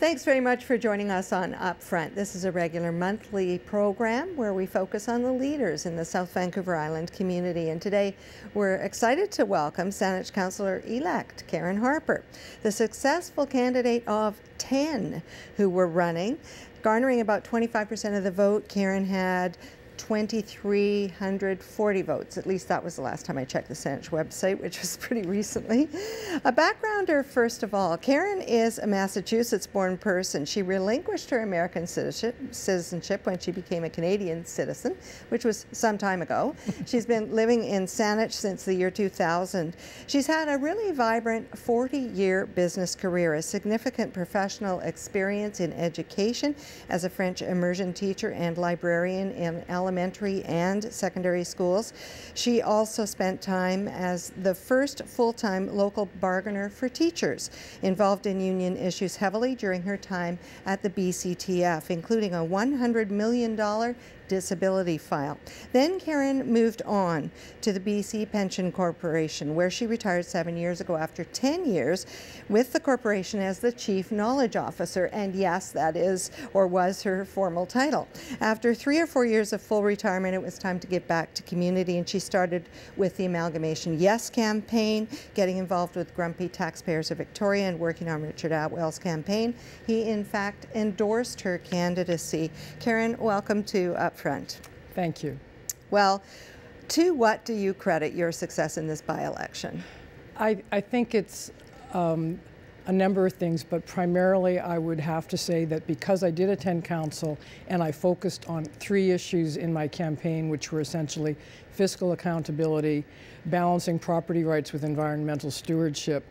Thanks very much for joining us on Upfront. This is a regular monthly program where we focus on the leaders in the South Vancouver Island community. And today we're excited to welcome Saanich Councillor elect Karen Harper, the successful candidate of 10 who were running. Garnering about 25% of the vote, Karen had 2,340 votes. At least that was the last time I checked the Saanich website, which was pretty recently. A backgrounder, first of all. Karen is a Massachusetts born person. She relinquished her American citizenship when she became a Canadian citizen, which was some time ago. She's been living in Saanich since the year 2000. She's had a really vibrant 40 year business career, a significant professional experience in education as a French immersion teacher and librarian in elementary elementary and secondary schools. She also spent time as the first full-time local bargainer for teachers, involved in union issues heavily during her time at the BCTF, including a $100 million disability file. Then Karen moved on to the BC Pension Corporation, where she retired seven years ago after 10 years with the corporation as the Chief Knowledge Officer. And yes, that is or was her formal title. After three or four years of full retirement, it was time to get back to community, and she started with the Amalgamation Yes campaign, getting involved with Grumpy Taxpayers of Victoria and working on Richard Atwell's campaign. He, in fact, endorsed her candidacy. Karen, welcome to Up front. Thank you. Well, to what do you credit your success in this by-election? I, I think it's um, a number of things, but primarily I would have to say that because I did attend council and I focused on three issues in my campaign, which were essentially fiscal accountability, balancing property rights with environmental stewardship,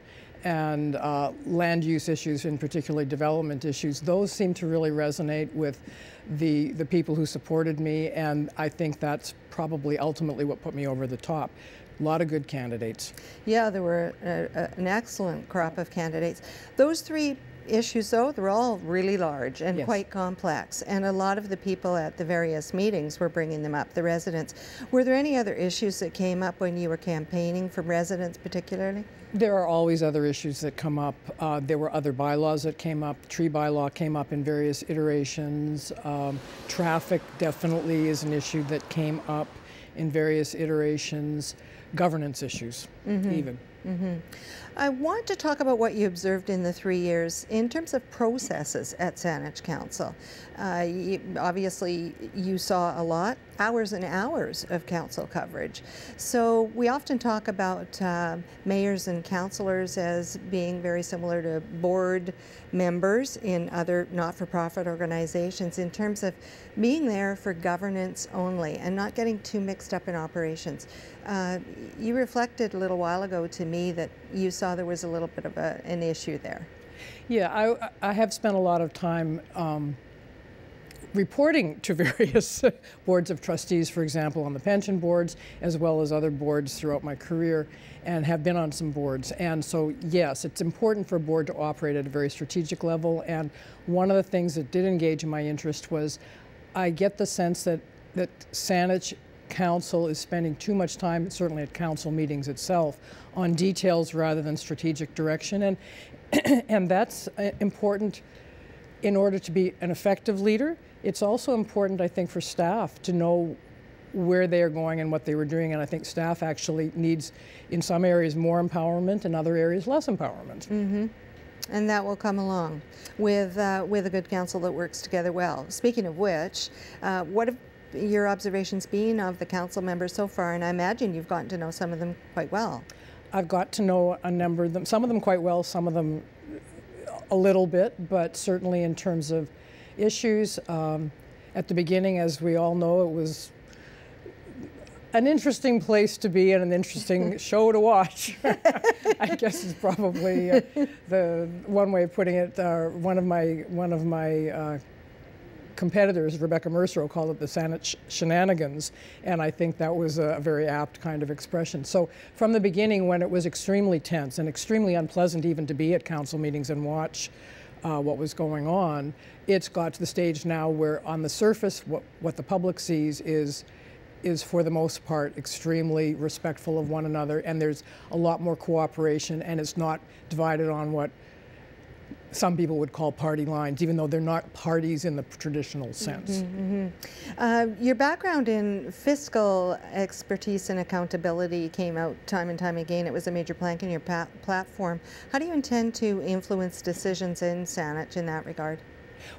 and uh, land use issues, and particularly development issues, those seem to really resonate with the, the people who supported me, and I think that's probably ultimately what put me over the top. A lot of good candidates. Yeah, there were a, a, an excellent crop of candidates. Those three issues, though, they're all really large and yes. quite complex. And a lot of the people at the various meetings were bringing them up, the residents. Were there any other issues that came up when you were campaigning from residents, particularly? There are always other issues that come up. Uh, there were other bylaws that came up. Tree bylaw came up in various iterations. Um, traffic definitely is an issue that came up in various iterations. Governance issues, mm -hmm. even. Mm -hmm. I want to talk about what you observed in the three years in terms of processes at Saanich Council. Uh, you, obviously, you saw a lot, hours and hours of council coverage. So we often talk about uh, mayors and councillors as being very similar to board members in other not-for-profit organizations in terms of being there for governance only and not getting too mixed up in operations. Uh, you reflected a little while ago to me that you saw there was a little bit of a, an issue there. Yeah, I, I have spent a lot of time um, reporting to various boards of trustees, for example, on the pension boards, as well as other boards throughout my career, and have been on some boards. And so, yes, it's important for a board to operate at a very strategic level. And one of the things that did engage in my interest was I get the sense that, that Saanich council is spending too much time, certainly at council meetings itself, on details rather than strategic direction. And, and that's uh, important in order to be an effective leader. It's also important, I think, for staff to know where they are going and what they were doing. And I think staff actually needs, in some areas, more empowerment, in other areas, less empowerment. Mm -hmm. And that will come along with, uh, with a good council that works together well. Speaking of which, uh, what have your observations been of the council members so far? And I imagine you've gotten to know some of them quite well. I've got to know a number of them, some of them quite well, some of them a little bit, but certainly in terms of issues. Um, at the beginning, as we all know, it was an interesting place to be and an interesting show to watch. I guess is probably uh, the one way of putting it. Uh, one of my one of my uh, competitors, Rebecca Mersereau, called it the Saanich shenanigans, and I think that was a very apt kind of expression. So from the beginning, when it was extremely tense and extremely unpleasant even to be at council meetings and watch uh, what was going on, it's got to the stage now where on the surface, what, what the public sees is is for the most part extremely respectful of one another and there's a lot more cooperation and it's not divided on what some people would call party lines, even though they're not parties in the traditional sense. Mm-hmm, mm-hmm. Uh, your background in fiscal expertise and accountability came out time and time again. It was a major plank in your platform. How do you intend to influence decisions in Saanich in that regard?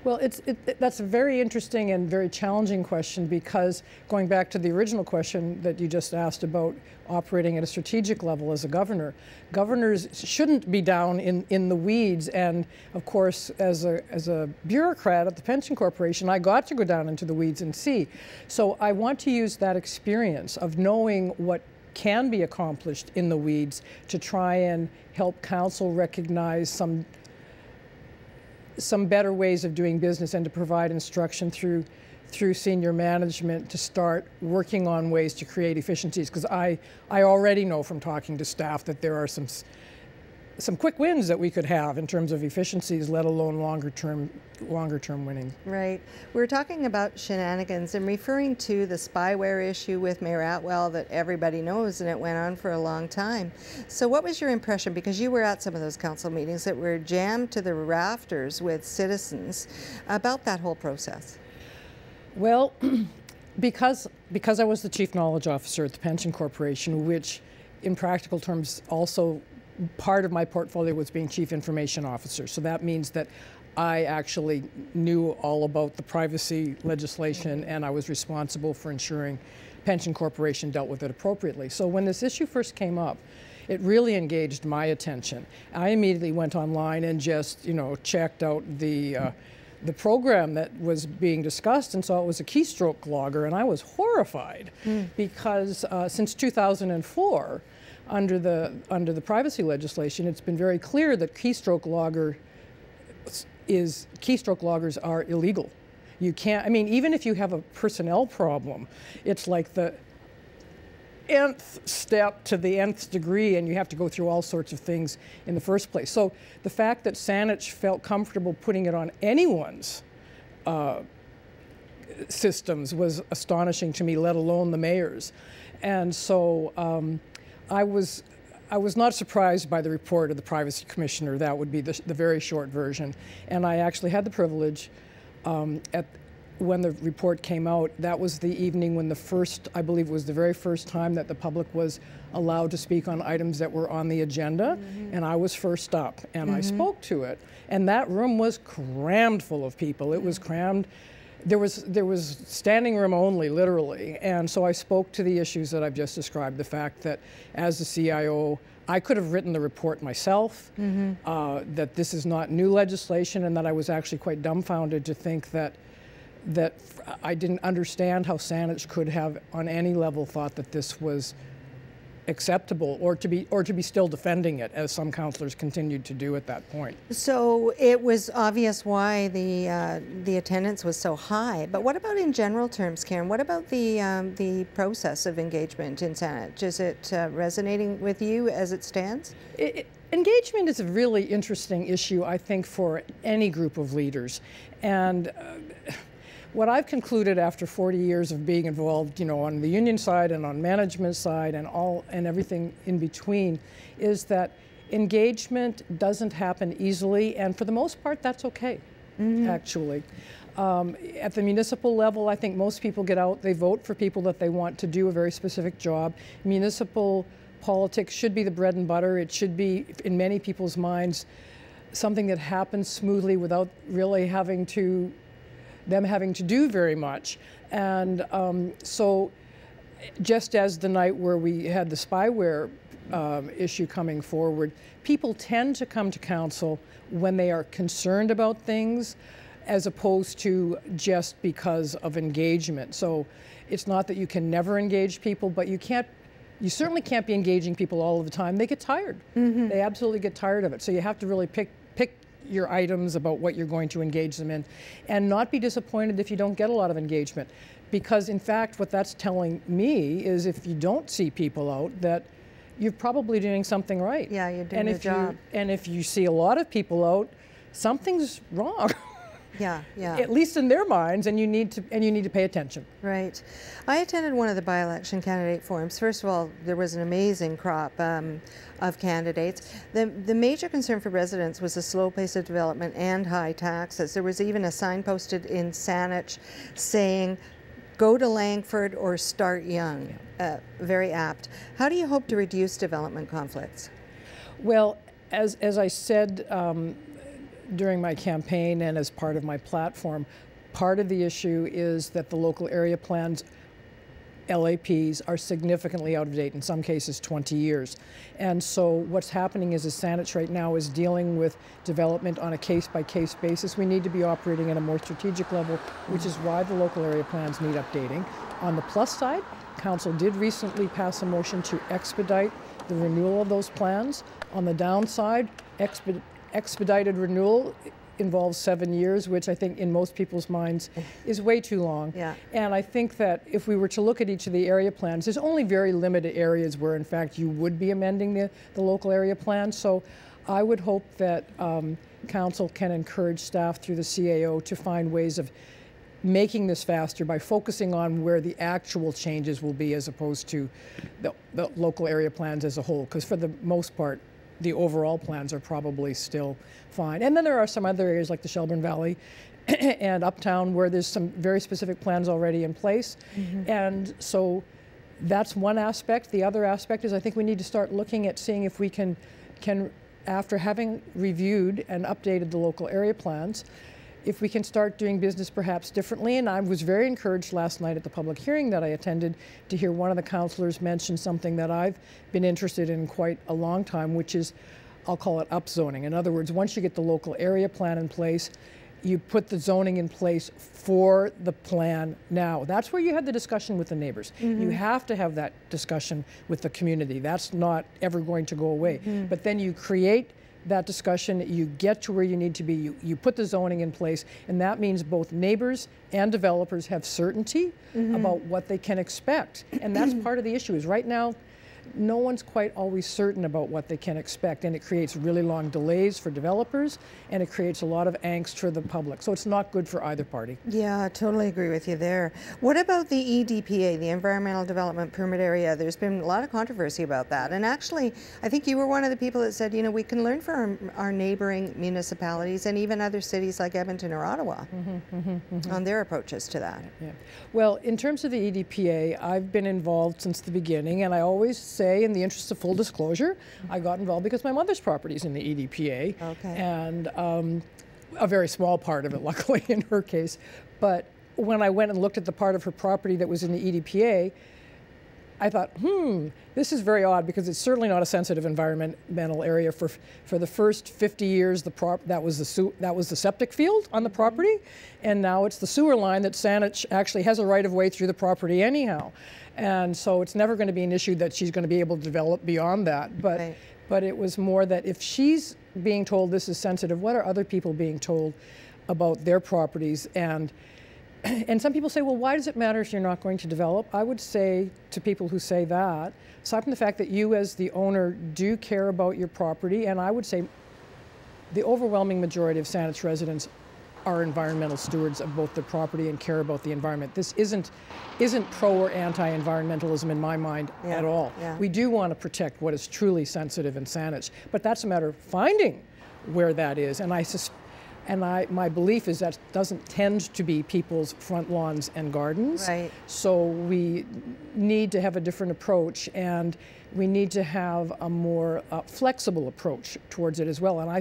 Well, it's, it, that's a very interesting and very challenging question because going back to the original question that you just asked about operating at a strategic level as a governor, governors shouldn't be down in, in the weeds. And of course, as a, as a bureaucrat at the Pension Corporation, I got to go down into the weeds and see. So I want to use that experience of knowing what can be accomplished in the weeds to try and help council recognize some some better ways of doing business and to provide instruction through through senior management to start working on ways to create efficiencies. Because I, I already know from talking to staff that there are some some quick wins that we could have in terms of efficiencies, let alone longer term, longer term winning. Right. We are talking about shenanigans and referring to the spyware issue with Mayor Atwell that everybody knows, and it went on for a long time. So, what was your impression? Because you were at some of those council meetings that were jammed to the rafters with citizens about that whole process. Well. because because I was the chief knowledge officer at the Pension Corporation, which in practical terms also part of my portfolio was being chief information officer. So that means that I actually knew all about the privacy legislation and I was responsible for ensuring Pension Corporation dealt with it appropriately. So when this issue first came up, it really engaged my attention. I immediately went online and just, you know, checked out the uh, the program that was being discussed and saw it was a keystroke logger, and I was horrified mm. because uh, since 2004, under the under the privacy legislation, it's been very clear that keystroke logger is keystroke loggers are illegal. You can't. I mean, even if you have a personnel problem, it's like the nth step to the nth degree, and you have to go through all sorts of things in the first place. So the fact that Saanich felt comfortable putting it on anyone's uh, systems was astonishing to me, let alone the mayor's. And so. Um, I was I was not surprised by the report of the privacy commissioner. That would be the, the very short version. And I actually had the privilege um, at when the report came out. That was the evening when the first, I believe, was the very first time that the public was allowed to speak on items that were on the agenda. Mm -hmm. And I was first up, and mm -hmm. I mm-hmm. spoke to it. And that room was crammed full of people. It was crammed there was there was standing room only, literally, and so I spoke to the issues that I've just described. The fact that as the CIO, I could have written the report myself. Mm -hmm. uh, that this is not new legislation, and that I was actually quite dumbfounded to think that that I didn't understand how Saanich could have, on any level, thought that this was acceptable or to be or to be still defending it as some councillors continued to do at that point. So it was obvious why the uh, the attendance was so high. But what about in general terms, Karen? What about the um, the process of engagement in Saanich? Is it uh, resonating with you as it stands? It, it, engagement is a really interesting issue, I think, for any group of leaders, and. Uh, what I've concluded after 40 years of being involved, you know, on the union side and on management side and all and everything in between, is that engagement doesn't happen easily, and for the most part, that's okay, mm-hmm. actually. Um, at the municipal level, I think most people get out, they vote for people that they want to do a very specific job. Municipal politics should be the bread and butter. It should be, in many people's minds, something that happens smoothly without really having to them having to do very much. And um, so, just as the night where we had the spyware um, issue coming forward, people tend to come to council when they are concerned about things as opposed to just because of engagement. So it's not that you can never engage people, but you can't you certainly can't be engaging people all of the time. They get tired. Mm -hmm. They absolutely get tired of it. So you have to really pick pick your items about what you're going to engage them in and not be disappointed if you don't get a lot of engagement. Because in fact, what that's telling me is if you don't see people out, that you're probably doing something right. Yeah, you're doing and your if job. You, and if you see a lot of people out, something's wrong. Yeah, yeah. At least in their minds, and you need to and you need to pay attention. Right. I attended one of the by-election candidate forums. First of all, there was an amazing crop um, of candidates. The, the major concern for residents was the slow pace of development and high taxes. There was even a sign posted in Saanich saying, go to Langford or start young. Uh, very apt. How do you hope to reduce development conflicts? Well, as, as I said um, during my campaign and as part of my platform, part of the issue is that the local area plans LAPs are significantly out of date, in some cases 20 years. And so what's happening is, is Saanich right now is dealing with development on a case-by-case -case basis. We need to be operating at a more strategic level, which is why the local area plans need updating. On the plus side, Council did recently pass a motion to expedite the renewal of those plans. On the downside, expedited renewal involves seven years, which I think in most people's minds is way too long. Yeah. And I think that if we were to look at each of the area plans, there's only very limited areas where, in fact, you would be amending the, the local area plan. So I would hope that um, council can encourage staff through the CAO to find ways of making this faster by focusing on where the actual changes will be as opposed to the, the local area plans as a whole. Because for the most part, the overall plans are probably still fine. And then there are some other areas like the Shelbourne Valley and Uptown where there's some very specific plans already in place. Mm-hmm. And so that's one aspect. The other aspect is I think we need to start looking at seeing if we can, can after having reviewed and updated the local area plans, if we can start doing business perhaps differently. And I was very encouraged last night at the public hearing that I attended to hear one of the councillors mention something that I've been interested in quite a long time, which is, I'll call it upzoning. In other words, once you get the local area plan in place, you put the zoning in place for the plan now. That's where you had the discussion with the neighbors. Mm-hmm. You have to have that discussion with the community. That's not ever going to go away. Mm-hmm. But then you create that discussion, you get to where you need to be, you, you put the zoning in place, and that means both neighbors and developers have certainty mm-hmm. about what they can expect. And that's part of the issue is right now, no one's quite always certain about what they can expect, and it creates really long delays for developers, and it creates a lot of angst for the public. So it's not good for either party. Yeah, I totally agree with you there. What about the EDPA, the Environmental Development Permit Area? There's been a lot of controversy about that, and actually, I think you were one of the people that said, you know, we can learn from our, our neighboring municipalities and even other cities like Edmonton or Ottawa mm-hmm, mm-hmm, mm-hmm. on their approaches to that. Yeah. Well, in terms of the EDPA, I've been involved since the beginning, and I always say, in the interest of full disclosure, I got involved because my mother's property is in the EDPA. Okay. And um, a very small part of it, luckily, in her case. But when I went and looked at the part of her property that was in the EDPA, I thought, hmm, this is very odd because it's certainly not a sensitive environmental area. For for the first 50 years, the prop that was the su- that was the septic field on the property, and now it's the sewer line that Saanich actually has a right of way through the property anyhow, and so it's never going to be an issue that she's going to be able to develop beyond that. But right. but it was more that if she's being told this is sensitive, what are other people being told about their properties and and some people say, well, why does it matter if you're not going to develop? I would say to people who say that, aside from the fact that you as the owner do care about your property, and I would say the overwhelming majority of Saanich residents are environmental stewards of both their property and care about the environment. This isn't isn't pro or anti-environmentalism in my mind yeah, at all. Yeah. We do want to protect what is truly sensitive in Saanich, but that's a matter of finding where that is. And I suspect and I, my belief is that doesn't tend to be people's front lawns and gardens. Right. So we need to have a different approach, and we need to have a more uh, flexible approach towards it as well. And I,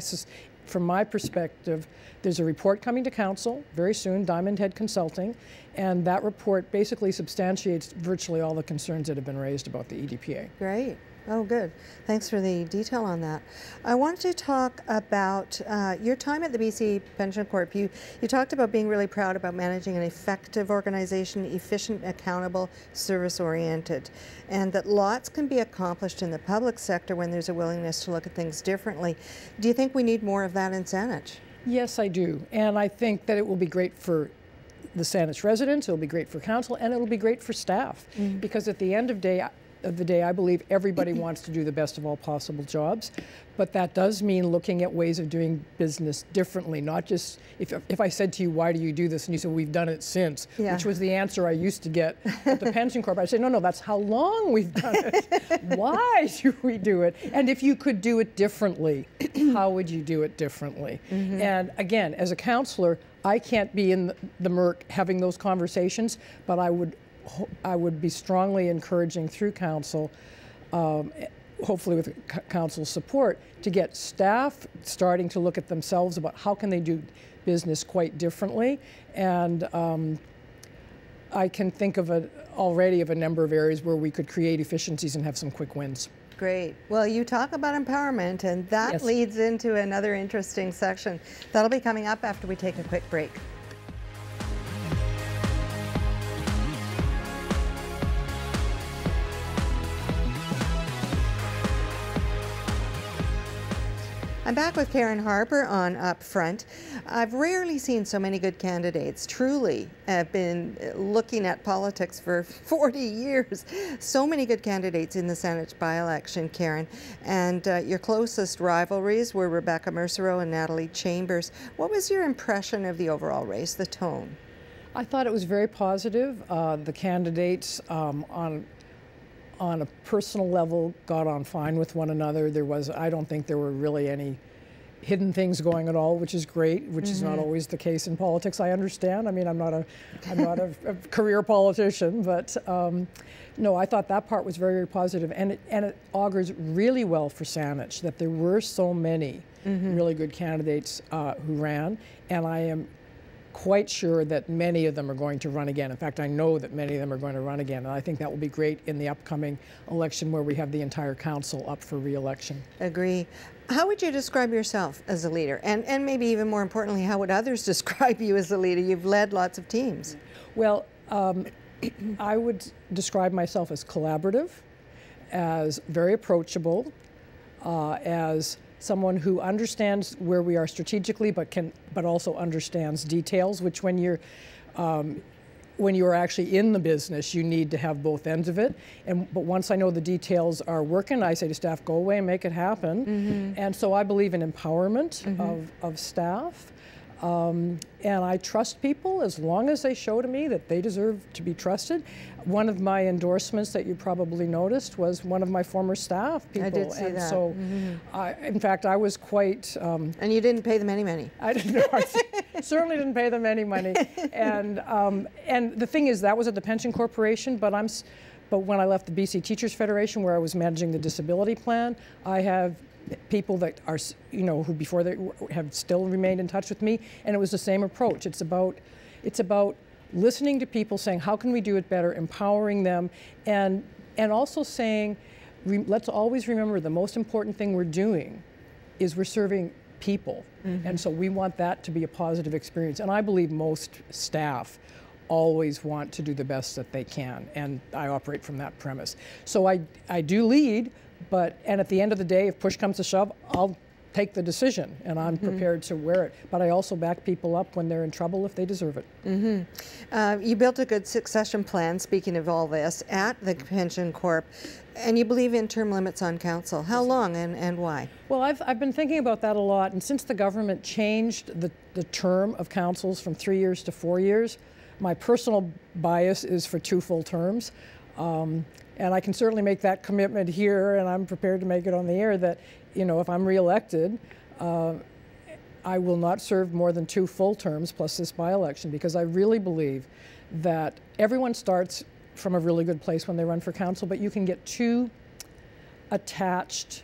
from my perspective, there's a report coming to council very soon, Diamond Head Consulting, and that report basically substantiates virtually all the concerns that have been raised about the EDPA. Great. Oh, good. Thanks for the detail on that. I wanted to talk about uh, your time at the BC Pension Corp. You, you talked about being really proud about managing an effective organization, efficient, accountable, service oriented, and that lots can be accomplished in the public sector when there's a willingness to look at things differently. Do you think we need more of that in Saanich? Yes, I do. And I think that it will be great for the Saanich residents, it'll be great for council, and it'll be great for staff. Mm. Because at the end of the day, of the day, I believe everybody wants to do the best of all possible jobs, but that does mean looking at ways of doing business differently, not just if, if I said to you, why do you do this? And you said, we've done it since, Yeah. which was the answer I used to get at the pension corp. I'd say, no, no, that's how long we've done it. why do we do it? And if you could do it differently, how would you do it differently? Mm-hmm. And again, as a counselor, I can't be in the, the murk having those conversations, but I would I would be strongly encouraging through council, um, hopefully with council support, to get staff starting to look at themselves about how can they do business quite differently. And um, I can think of a, already of a number of areas where we could create efficiencies and have some quick wins. Great. Well, you talk about empowerment, and that Yes. leads into another interesting section. That'll be coming up after we take a quick break. I'm back with Karen Harper on Upfront. I've rarely seen so many good candidates. Truly, have been looking at politics for 40 years. So many good candidates in the Saanich by-election, Karen. And uh, your closest rivalries were Rebecca Mersereau and Natalie Chambers. What was your impression of the overall race, the tone? I thought it was very positive. Uh, the candidates um, on on a personal level got on fine with one another. There was I don't think there were really any hidden things going at all, which is great, which is not always the case in politics. I understand. I mean, I'm not a I'm not a, a career politician, but um, no, I thought that part was very, very positive, and it and it augurs really well for Saanich that there were so many really good candidates uh, who ran, and I am quite sure that many of them are going to run again. In fact, I know that many of them are going to run again, and I think that will be great in the upcoming election where we have the entire council up for re-election. Agree. How would you describe yourself as a leader? And, and maybe even more importantly, how would others describe you as a leader? You've led lots of teams. Well, um, I would describe myself as collaborative, as very approachable, uh, as someone who understands where we are strategically, but can but also understands details. Which when you're um, when you are actually in the business, you need to have both ends of it. And but once I know the details are working, I say to staff, go away and make it happen. And so I believe in empowerment of, of staff. Um, and I trust people as long as they show to me that they deserve to be trusted. One of my endorsements that you probably noticed was one of my former staff people. I did see and that. so, I, in fact, I was quite um, And you didn't pay them any money. I didn't know. I certainly didn't pay them any money. And um, and the thing is, that was at the pension corporation. But I'm, but when I left the BC Teachers Federation, where I was managing the disability plan, I have people that are, you know, who before they have still remained in touch with me, and it was the same approach. It's about, it's about listening to people, saying how can we do it better, empowering them, and and also saying, re- let's always remember the most important thing we're doing is we're serving people. Mm-hmm. And so we want that to be a positive experience. And I believe most staff always want to do the best that they can. And I operate from that premise. So I, I do lead, but, and at the end of the day, if push comes to shove, I'll take the decision and I'm prepared to wear it. But I also back people up when they're in trouble if they deserve it. Uh, you built a good succession plan, speaking of all this, at the Pension Corp, and you believe in term limits on council. How long and, and why? Well, I've, I've been thinking about that a lot, and since the government changed the, the term of councils from three years to four years, my personal bias is for two full terms. Um, and I can certainly make that commitment here, and I'm prepared to make it on the air that, you know, if I'm reelected, uh, I will not serve more than two full terms plus this by-election because I really believe that everyone starts from a really good place when they run for council, but you can get too attached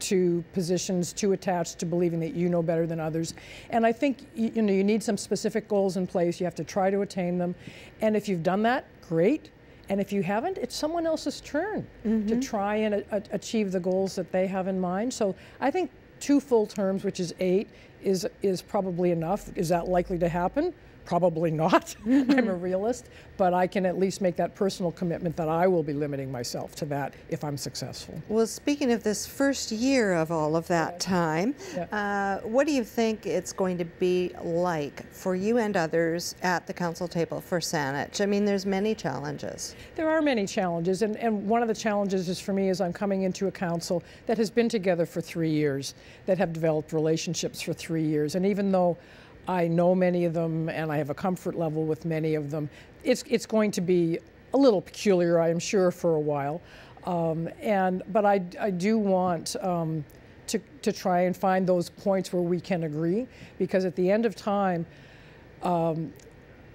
to positions, too attached to believing that you know better than others. And I think you know you need some specific goals in place. You have to try to attain them. And if you've done that, great. And if you haven't, it's someone else's turn to mm-hmm. try and achieve the goals that they have in mind. So I think two full terms, which is eight, is is probably enough. Is that likely to happen? Probably not. I'm a realist, but I can at least make that personal commitment that I will be limiting myself to that if I'm successful. Well, speaking of this first year of all of that time, uh, what do you think it's going to be like for you and others at the council table for Saanich? I mean, there's many challenges. There are many challenges, and, and one of the challenges is for me is I'm coming into a council that has been together for three years, that have developed relationships for three years, and even though I know many of them and I have a comfort level with many of them. It's, it's going to be a little peculiar, I am sure, for a while. Um, and, but I, I do want um, to, to try and find those points where we can agree because at the end of time, um,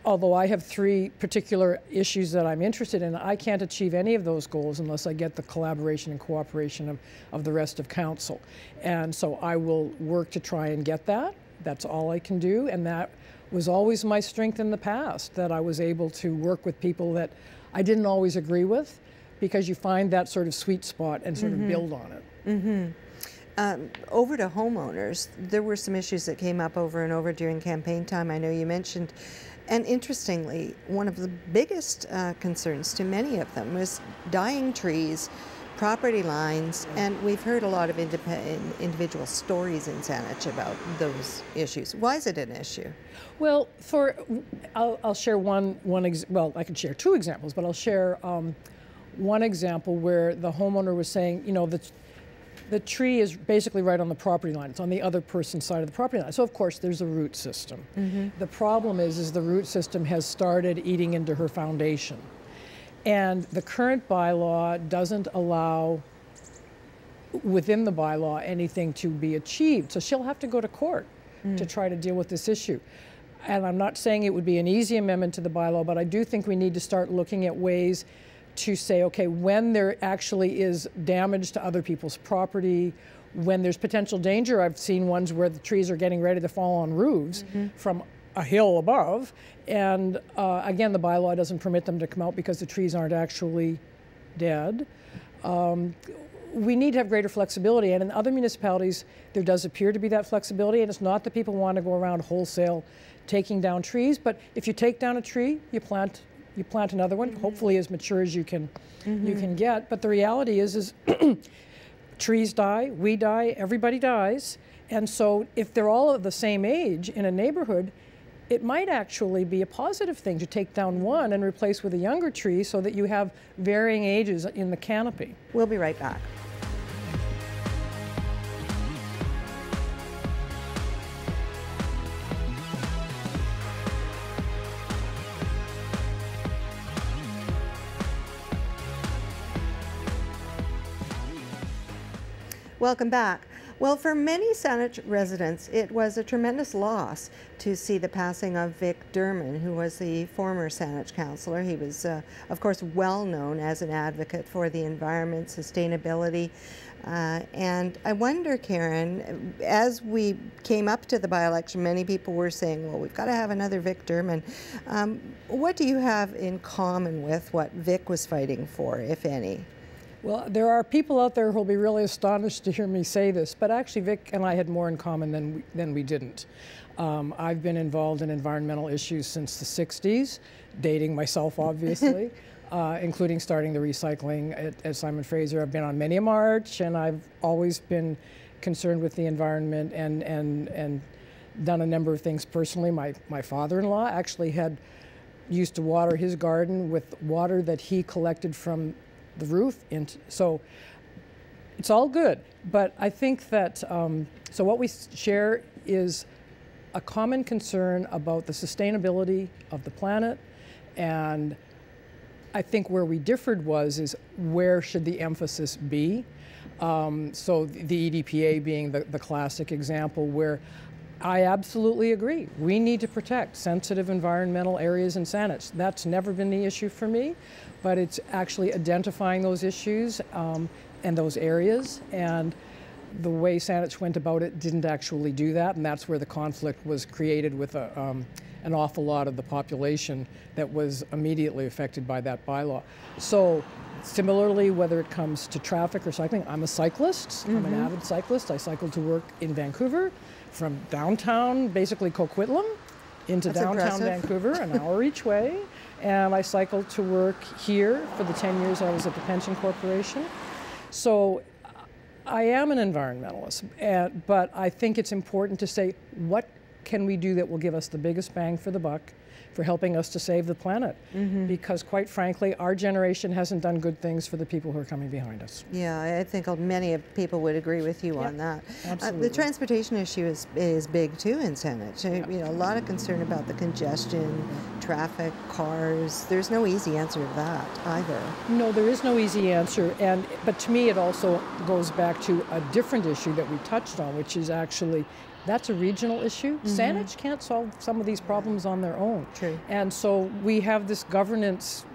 although I have three particular issues that I'm interested in, I can't achieve any of those goals unless I get the collaboration and cooperation of, of the rest of council. And so I will work to try and get that. That's all I can do, and that was always my strength in the past, that I was able to work with people that I didn't always agree with, because you find that sort of sweet spot and sort mm-hmm. of build on it. Mm-hmm. Um, over to homeowners, there were some issues that came up over and over during campaign time. I know you mentioned, and interestingly, one of the biggest uh, concerns to many of them was dying trees property lines, and we've heard a lot of individual stories in Saanich about those issues. Why is it an issue? Well, for I'll, I'll share one one ex- well, I can share two examples, but I'll share um, one example where the homeowner was saying, you know, the the tree is basically right on the property line. It's on the other person's side of the property line. So of course there's a root system. Mm-hmm. The problem is, is the root system has started eating into her foundation. And the current bylaw doesn't allow within the bylaw anything to be achieved. So she'll have to go to court mm. to try to deal with this issue. And I'm not saying it would be an easy amendment to the bylaw, but I do think we need to start looking at ways to say, okay, when there actually is damage to other people's property, when there's potential danger, I've seen ones where the trees are getting ready to fall on roofs mm-hmm. from a hill above. And uh, again, the bylaw doesn't permit them to come out because the trees aren't actually dead. Um, we need to have greater flexibility. And in other municipalities, there does appear to be that flexibility. And it's not that people want to go around wholesale taking down trees, but if you take down a tree, you plant you plant another one, mm-hmm. hopefully as mature as you can mm-hmm. you can get. But the reality is is trees die, we die, everybody dies. And so if they're all of the same age in a neighborhood, it might actually be a positive thing to take down one and replace with a younger tree so that you have varying ages in the canopy. We'll be right back. Welcome back. Well, for many Saanich residents, it was a tremendous loss to see the passing of Vic Derman, who was the former Saanich councillor. He was, uh, of course, well known as an advocate for the environment, sustainability. Uh, and I wonder, Karen, as we came up to the by election, many people were saying, well, we've got to have another Vic Derman. Um, what do you have in common with what Vic was fighting for, if any? Well, there are people out there who will be really astonished to hear me say this, but actually, Vic and I had more in common than we, than we didn't. Um, I've been involved in environmental issues since the 60s, dating myself, obviously. uh, including starting the recycling at, at, Simon Fraser. I've been on many a march, and I've always been concerned with the environment and and and done a number of things personally. My my father-in-law actually had used to water his garden with water that he collected from the roof. So it's all good. But I think that, um, so what we share is a common concern about the sustainability of the planet. And I think where we differed was, is where should the emphasis be? Um, so the EDPA being the, the classic example where I absolutely agree. We need to protect sensitive environmental areas in Saanich. That's never been the issue for me but it's actually identifying those issues um, and those areas. And the way Saanich went about it didn't actually do that, and that's where the conflict was created with a, um, an awful lot of the population that was immediately affected by that bylaw. So Similarly, whether it comes to traffic or cycling, I'm a cyclist. Mm-hmm. I'm an mm-hmm. avid cyclist. I cycle to work in Vancouver from downtown, basically Coquitlam, into That's downtown impressive. Vancouver, an hour each way. And I cycled to work here for the 10 years I was at the Pension Corporation. So I am an environmentalist, and, but I think it's important to say what can we do that will give us the biggest bang for the buck for helping us to save the planet? Mm-hmm. Because quite frankly, our generation hasn't done good things for the people who are coming behind us. Yeah, I think many people would agree with you on that. Uh, absolutely. the transportation issue is is big too in Saanich. Uh, You know, a lot of concern about the congestion, traffic, cars. There's no easy answer to that either. No, there is no easy answer, and but to me, it also goes back to a different issue that we touched on, which is actually that's a regional issue. Mm-hmm. Saanich can't solve some of these problems on their own, True. and so we have this governance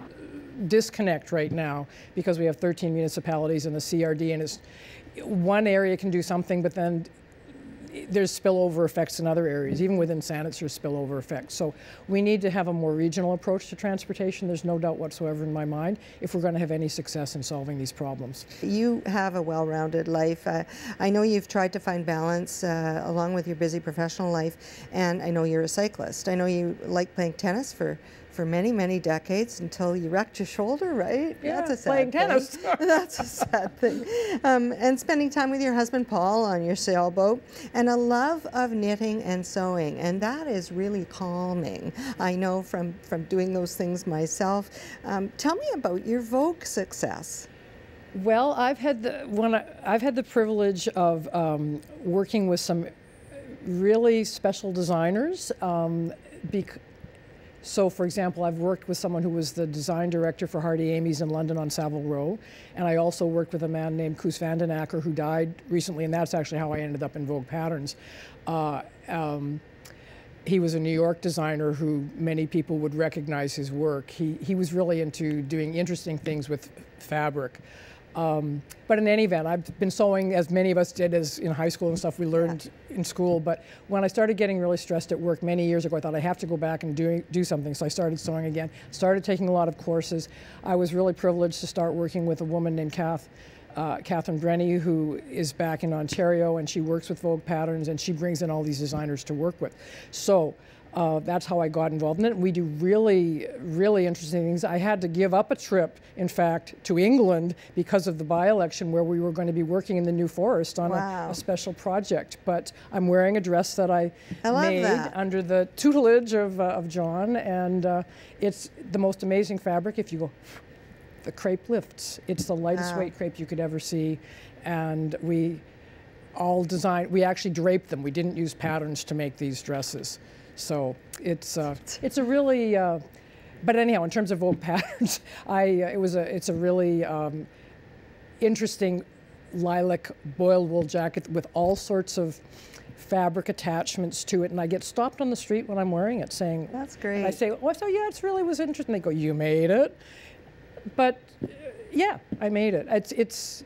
disconnect right now because we have 13 municipalities in the CRD, and it's one area can do something, but then there's spillover effects in other areas. Even within Saanich, there's spillover effects. So we need to have a more regional approach to transportation. There's no doubt whatsoever in my mind if we're going to have any success in solving these problems. You have a well-rounded life. Uh, I know you've tried to find balance uh, along with your busy professional life, and I know you're a cyclist. I know you like playing tennis for. For many, many decades until you wrecked your shoulder, right? Yeah, That's a sad playing thing. tennis. That's a sad thing. Um, and spending time with your husband Paul on your sailboat, and a love of knitting and sewing, and that is really calming. I know from from doing those things myself. Um, tell me about your Vogue success. Well, I've had the when I, I've had the privilege of um, working with some really special designers. Um, so, for example, I've worked with someone who was the design director for Hardy Amies in London on Savile Row, and I also worked with a man named Koos van den who died recently, and that's actually how I ended up in Vogue Patterns. Uh, um, he was a New York designer who many people would recognize his work. He, he was really into doing interesting things with fabric. Um, but in any event, I've been sewing as many of us did as in high school and stuff we learned in school. But when I started getting really stressed at work many years ago, I thought I have to go back and do, do something. So I started sewing again, started taking a lot of courses. I was really privileged to start working with a woman named Kath uh, Catherine Brenny, who is back in Ontario, and she works with Vogue Patterns, and she brings in all these designers to work with. So uh, that's how I got involved in it. We do really, really interesting things. I had to give up a trip, in fact, to England because of the by-election, where we were going to be working in the New Forest on Wow. a, a special project. But I'm wearing a dress that I, I made that. under the tutelage of, uh, of John, and uh, it's the most amazing fabric. If you go the crepe lifts. It's the lightest Wow. weight crepe you could ever see, and we all designed. We actually draped them. We didn't use patterns to make these dresses, so it's uh, it's a really. Uh, but anyhow, in terms of Vogue patterns, I uh, it was a it's a really um, interesting lilac boiled wool jacket with all sorts of fabric attachments to it, and I get stopped on the street when I'm wearing it, saying, That's and great. I say, "Oh, so yeah, it's really was interesting." They go, "You made it," but yeah, I made it. It's it's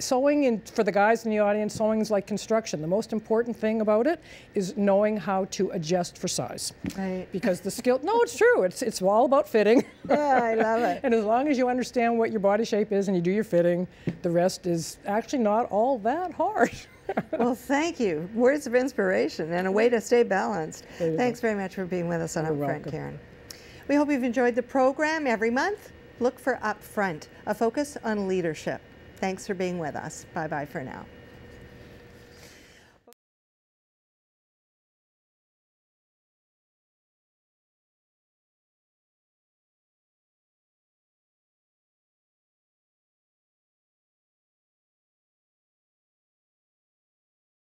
sewing, and for the guys in the audience, sewing is like construction. The most important thing about it is knowing how to adjust for size, Right. because the skill. No, it's true. It's it's all about fitting. Yeah, I love it. And as long as you understand what your body shape is and you do your fitting, the rest is actually not all that hard. Well, thank you. Words of inspiration and a way to stay balanced. Thanks very much for being with us on You're Upfront, welcome. Karen. We hope you've enjoyed the program every month. Look for Upfront, a focus on leadership. Thanks for being with us. Bye bye for now.